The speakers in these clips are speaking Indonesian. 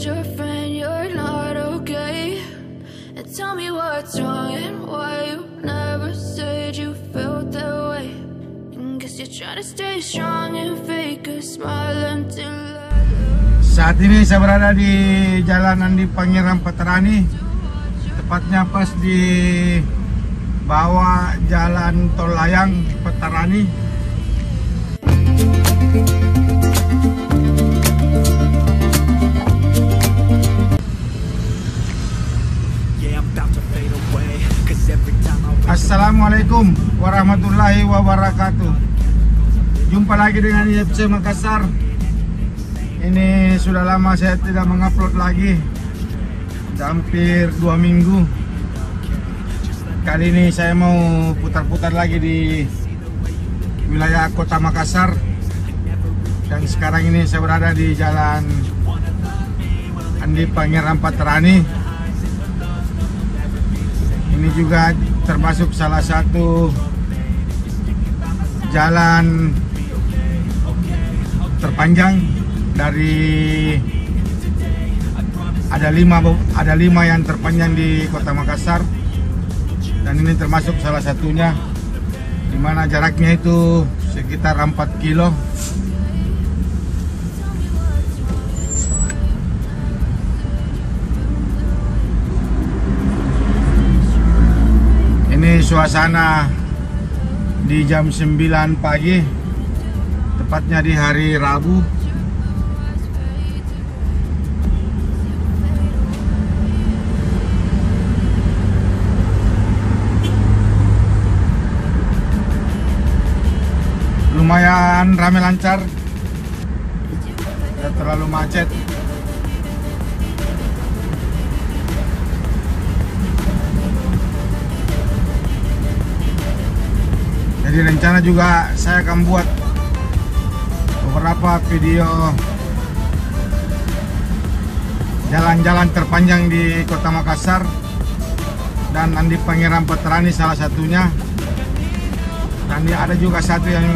told your friend you're not okay. And tell me what's wrong and why you never said you felt that way. And guess you're trying to stay strong and fake a smile until Saat ini saya berada di Jalan Andi Pangeran Peterani Tepatnya pas di bawah Jalan Tol Layang Peterani Yeah, Assalamualaikum warahmatullahi wabarakatuh. Jumpa lagi dengan IFC Makassar. Ini sudah lama saya tidak mengupload lagi. Hampir dua minggu. Kali ini saya mau putar-putar lagi di wilayah kota Makassar. Dan sekarang ini saya berada di jalan Andi Pangeran Patrani ini juga termasuk salah satu jalan terpanjang dari ada lima ada lima yang terpanjang di kota Makassar. Dan ini termasuk salah satunya di mana jaraknya itu sekitar 4 kilo suasana di jam 9 pagi Tepatnya di hari Rabu. Lumayan rame lancar. Tidak terlalu macet Jadi rencana juga saya akan buat beberapa video jalan-jalan terpanjang di Kota Makassar dan Andi Pangeran Peterani salah satunya. Dan ini ada juga satu yang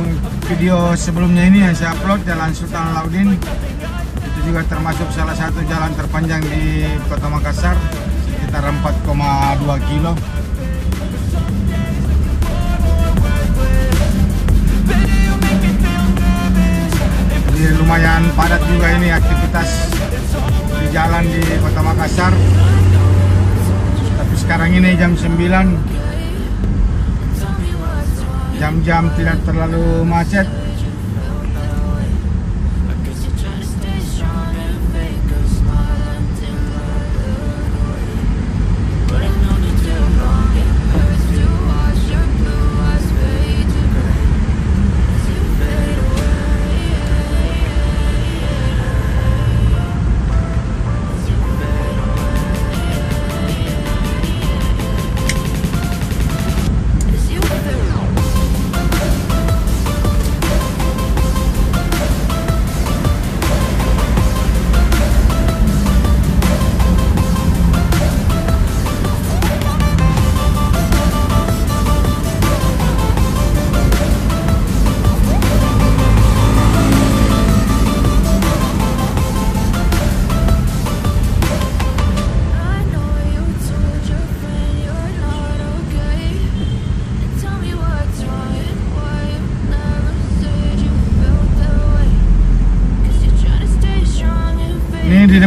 video sebelumnya ini yang saya upload Jalan Sultan Laudin. Itu juga termasuk salah satu jalan terpanjang di Kota Makassar sekitar 4,2 kilo. Lumayan padat juga ini aktivitas di jalan di Kota Makassar. Tapi sekarang ini jam 9 jam-jam tidak terlalu macet.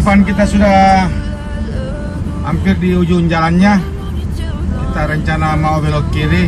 Depan kita sudah hampir di ujung jalannya. Kita rencana mau belok kiri.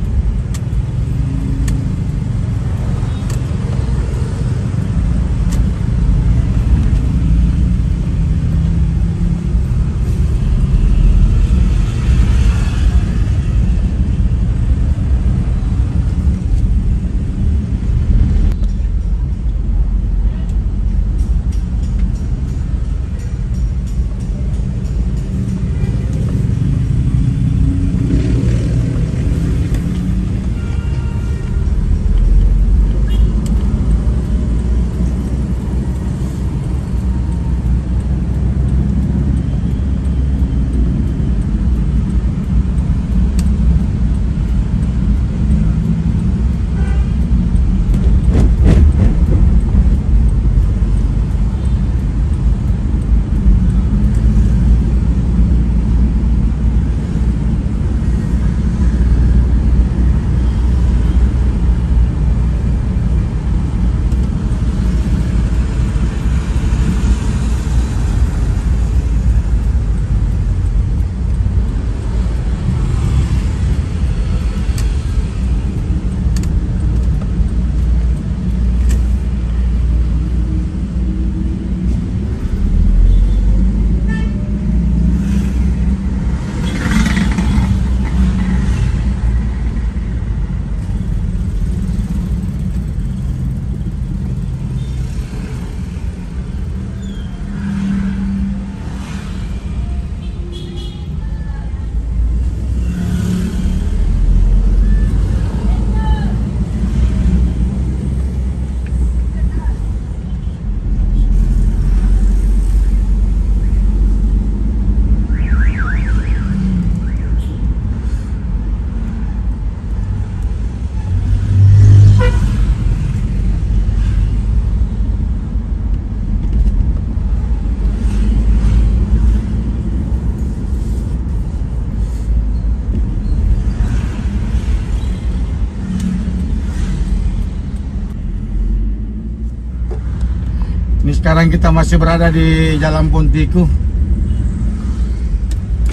Sekarang kita masih berada di Jalan Pontiku.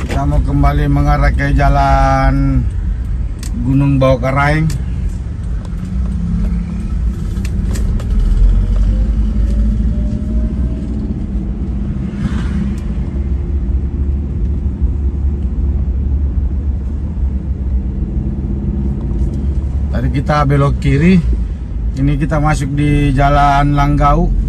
Kita mau kembali mengarah ke Jalan Gunung Bawakaraeng. Tadi kita belok kiri. Ini kita masuk di Jalan Langgau.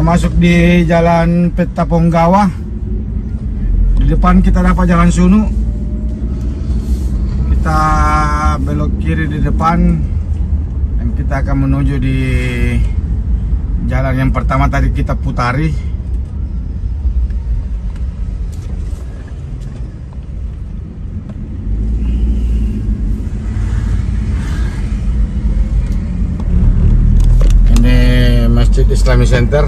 Masuk di jalan Peta Ponggawa. Di depan kita dapat jalan Sunu. kita belok kiri di depan dan kita akan menuju di jalan yang pertama tadi kita putari. Masjid Islamic Center.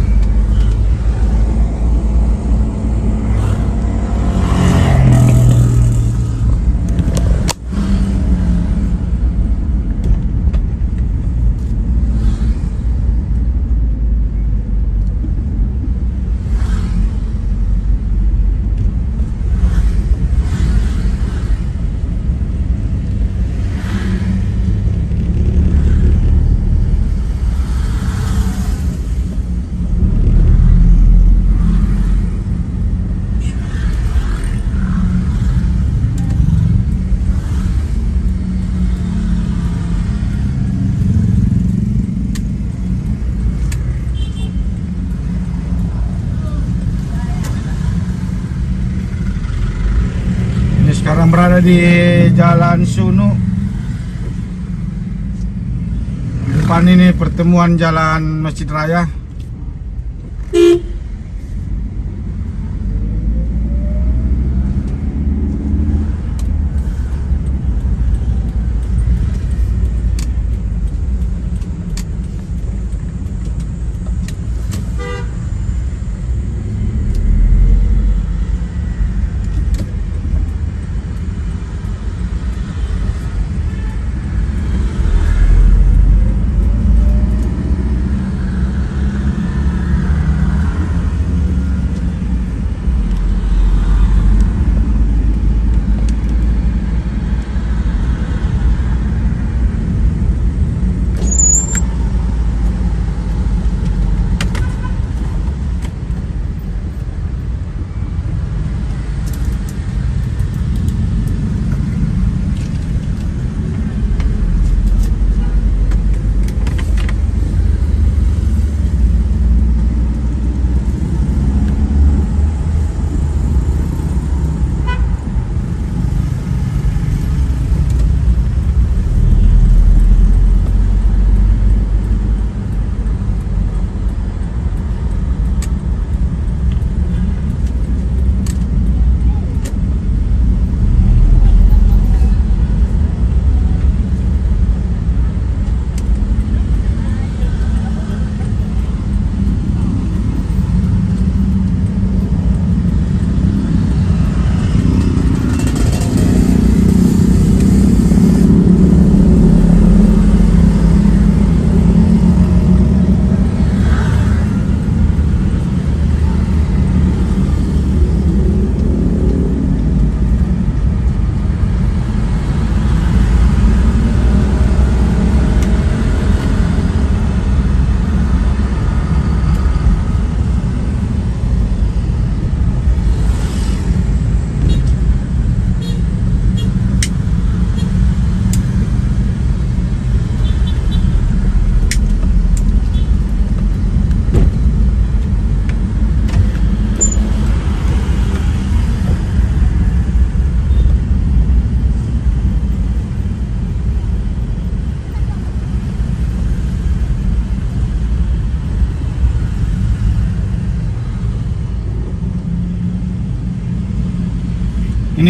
Ini sekarang berada di Jalan Sunu. Depan ini pertemuan Jalan Masjid Raya.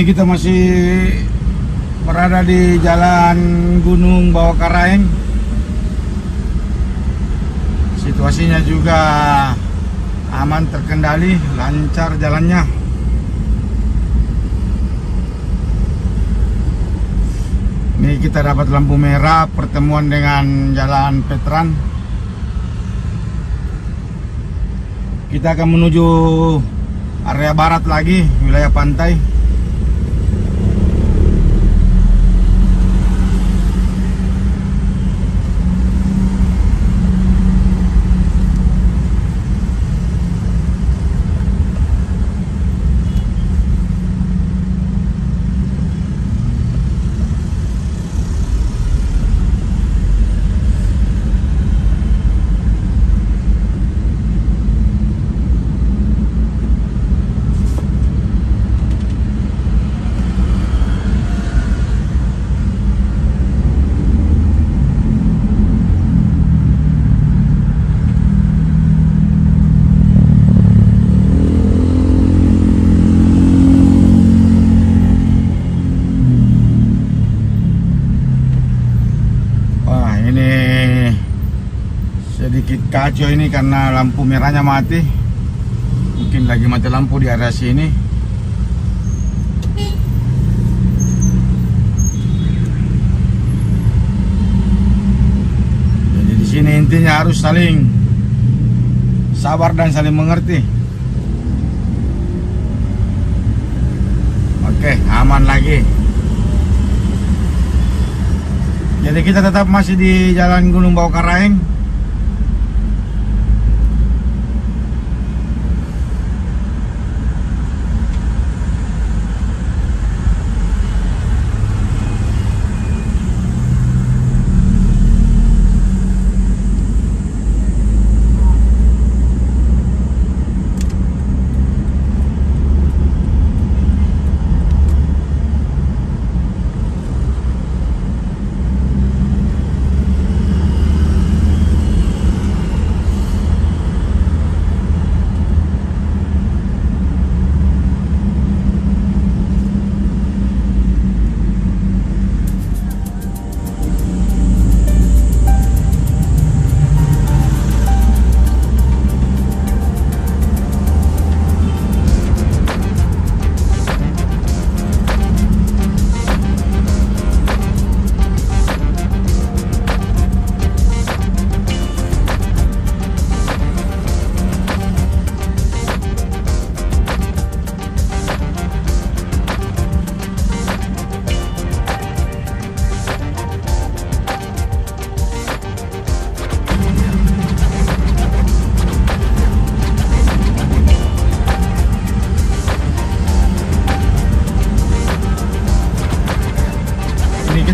Ini kita masih berada di Jalan Gunung Bawah Karaeng. Situasinya juga aman terkendali, lancar jalannya. Ini kita dapat lampu merah pertemuan dengan Jalan Petran. Kita akan menuju area barat lagi, wilayah pantai. Ajo ini karena lampu merahnya mati. Mungkin lagi mati lampu di area sini. Jadi di sini intinya harus saling sabar dan saling mengerti. Oke, aman lagi. Jadi kita tetap masih di Jalan Gunung Bau Karaeng.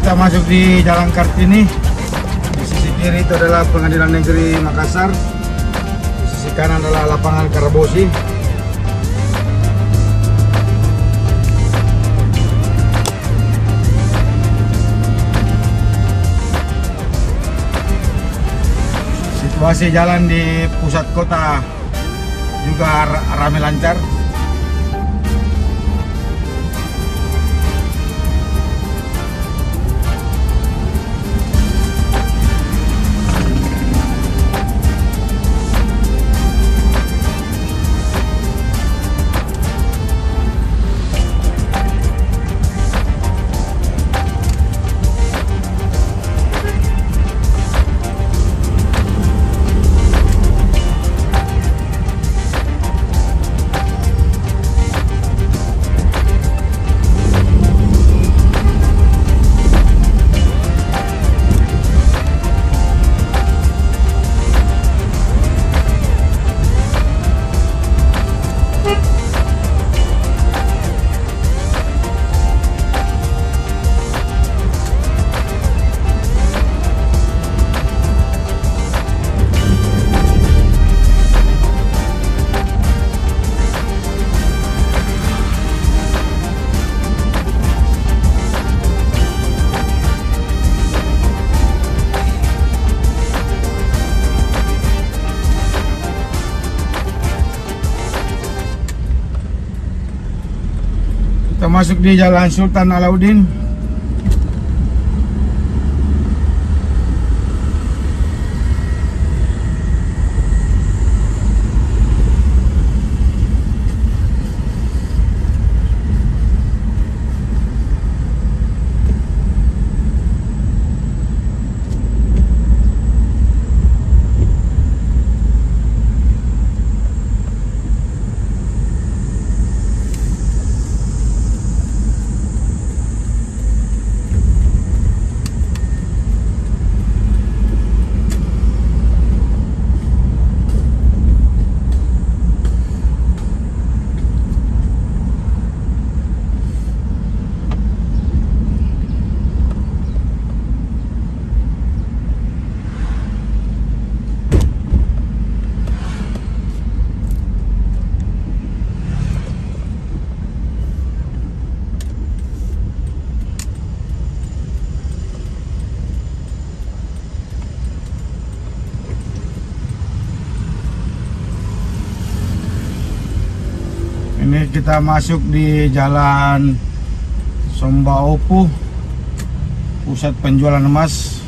Kita masuk di Jalan Kartini. Di sisi kiri itu adalah Pengadilan Negeri Makassar. Di sisi kanan adalah lapangan Karabosi. Situasi jalan di pusat kota juga ra- ramai lancar. Masuk di Jalan Sultan Alauddin. Ini kita masuk di Jalan Sombaopu, pusat penjualan emas.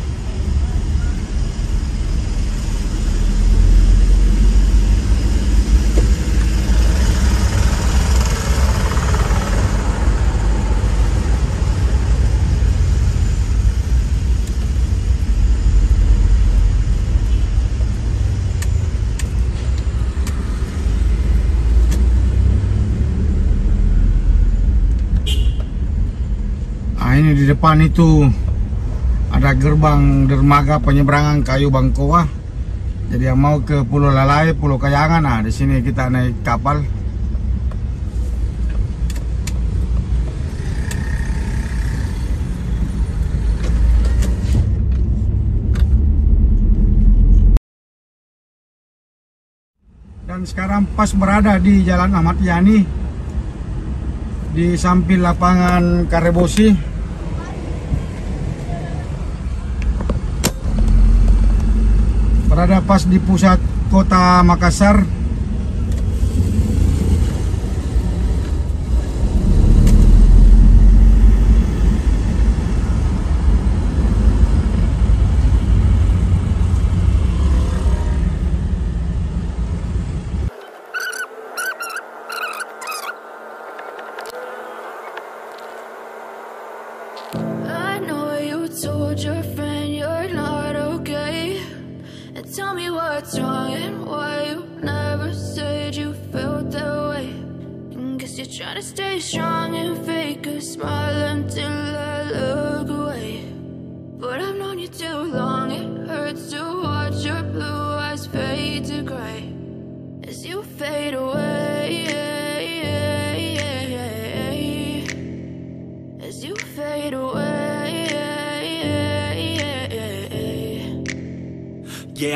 ini di depan itu ada gerbang dermaga penyeberangan kayu Bangkoa. Jadi yang mau ke Pulau Lalai, Pulau Kayangan, nah di sini kita naik kapal. Dan sekarang pas berada di Jalan Ahmad Yani di samping lapangan Karebosi. Berada pas di pusat kota Makassar.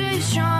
you're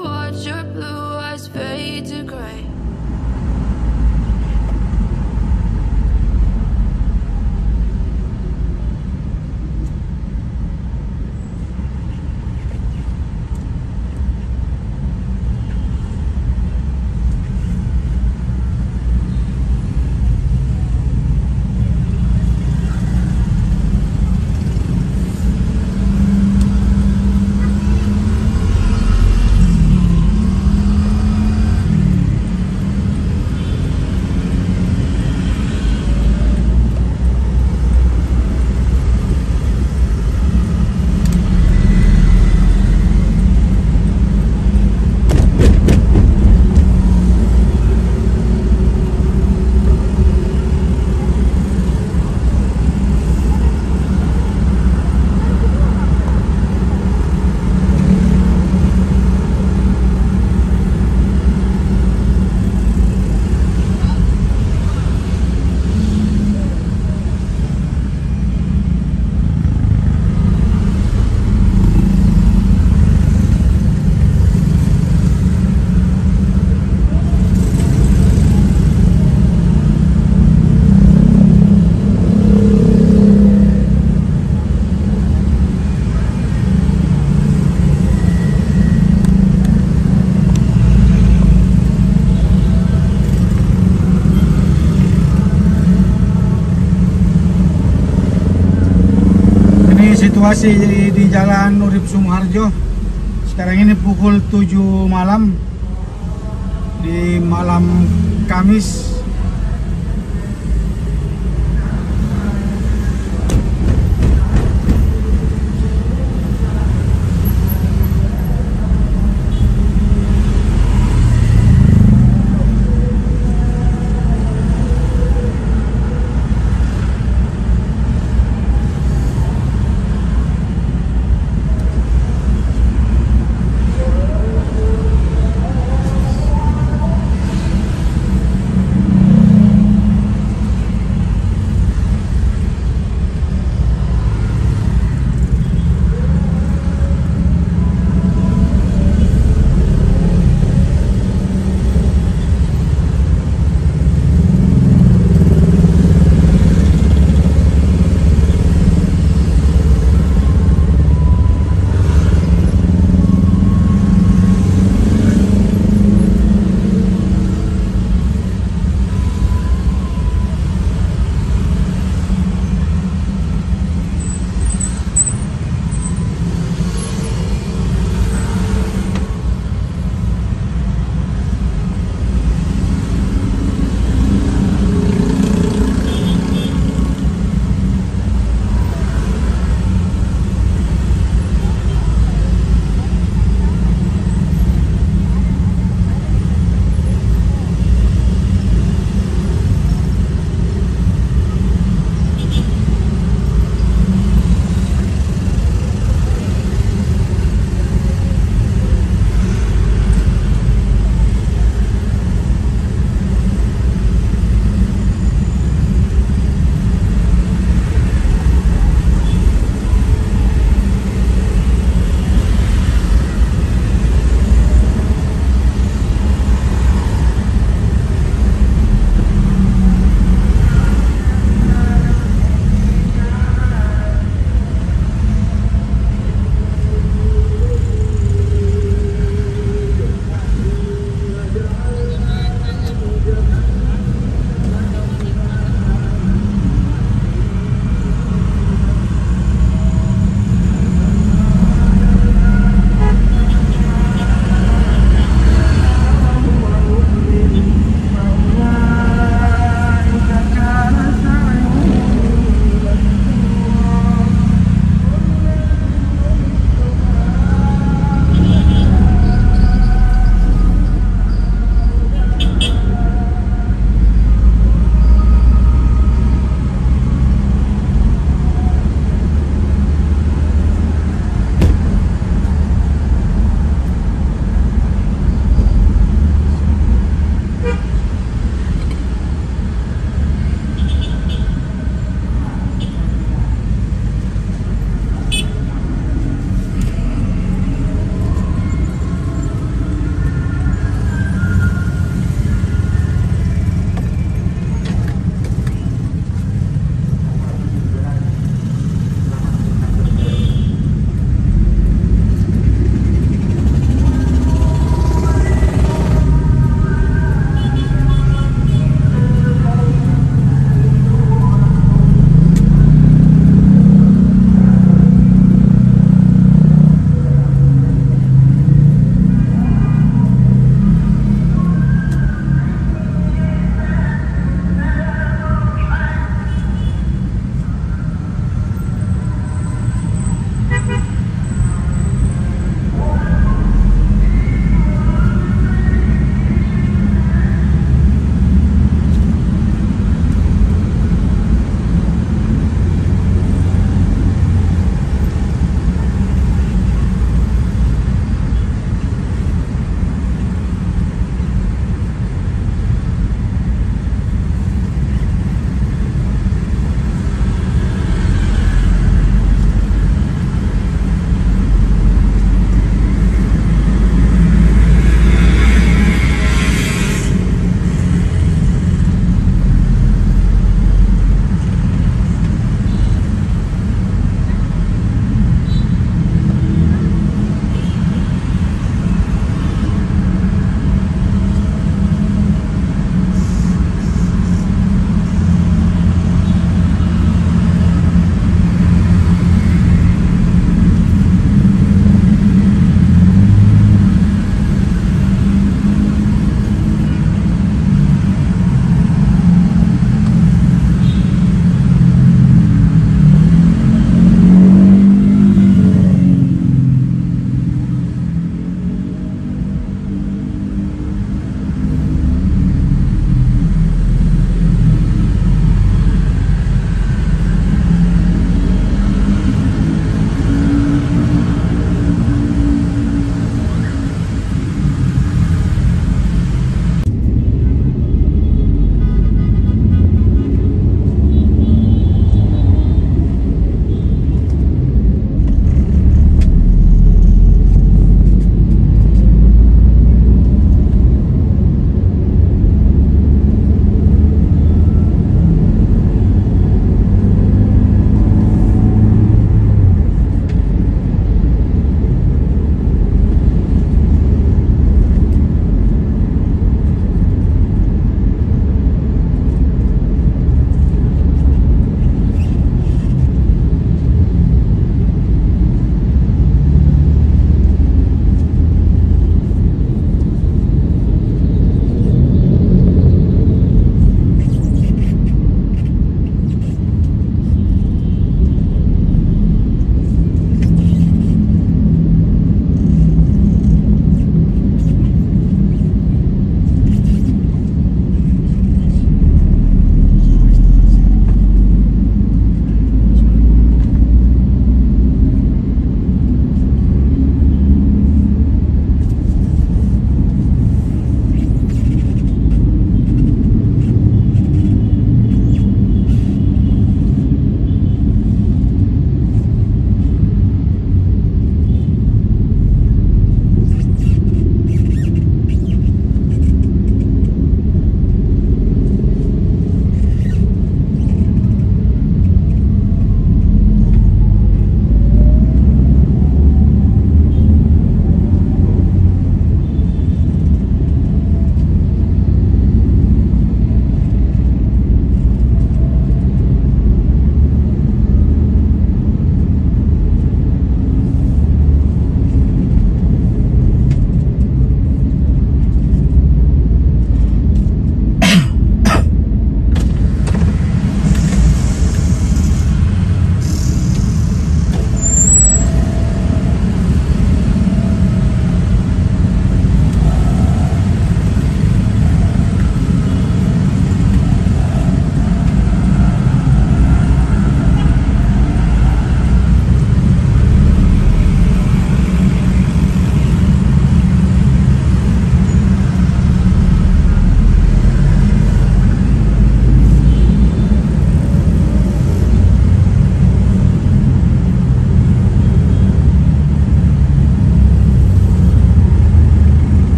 situasi di, di jalan Urip Sumarjo. sekarang ini pukul 7 malam di malam Kamis